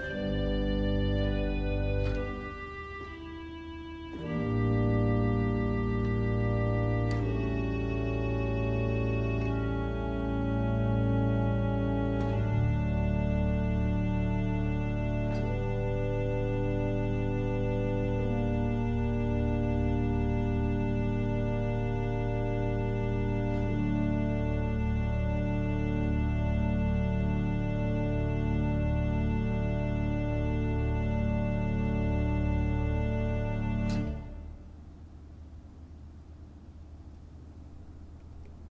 了。